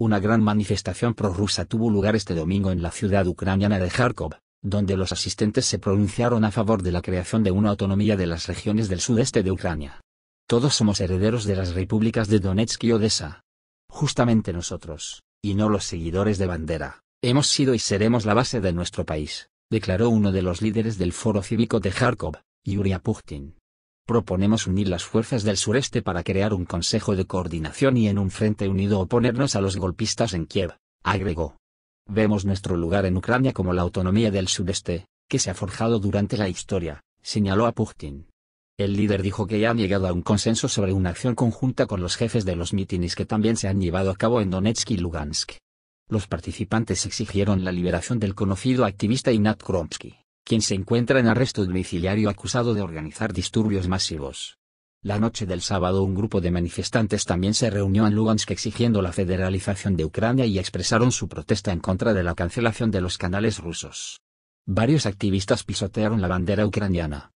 Una gran manifestación prorrusa tuvo lugar este domingo en la ciudad ucraniana de Kharkov, donde los asistentes se pronunciaron a favor de la creación de una autonomía de las regiones del sudeste de Ucrania. Todos somos herederos de las repúblicas de Donetsk y Odessa. Justamente nosotros, y no los seguidores de bandera, hemos sido y seremos la base de nuestro país, declaró uno de los líderes del foro cívico de Kharkov, Yuri Apukhtin. Proponemos unir las fuerzas del sureste para crear un consejo de coordinación y en un frente unido oponernos a los golpistas en Kiev, agregó. Vemos nuestro lugar en Ucrania como la autonomía del sureste, que se ha forjado durante la historia, señaló a Putin. El líder dijo que ya han llegado a un consenso sobre una acción conjunta con los jefes de los mítines que también se han llevado a cabo en Donetsk y Lugansk. Los participantes exigieron la liberación del conocido activista Ignat Kromsky quien se encuentra en arresto domiciliario acusado de organizar disturbios masivos. La noche del sábado un grupo de manifestantes también se reunió en Lugansk exigiendo la federalización de Ucrania y expresaron su protesta en contra de la cancelación de los canales rusos. Varios activistas pisotearon la bandera ucraniana,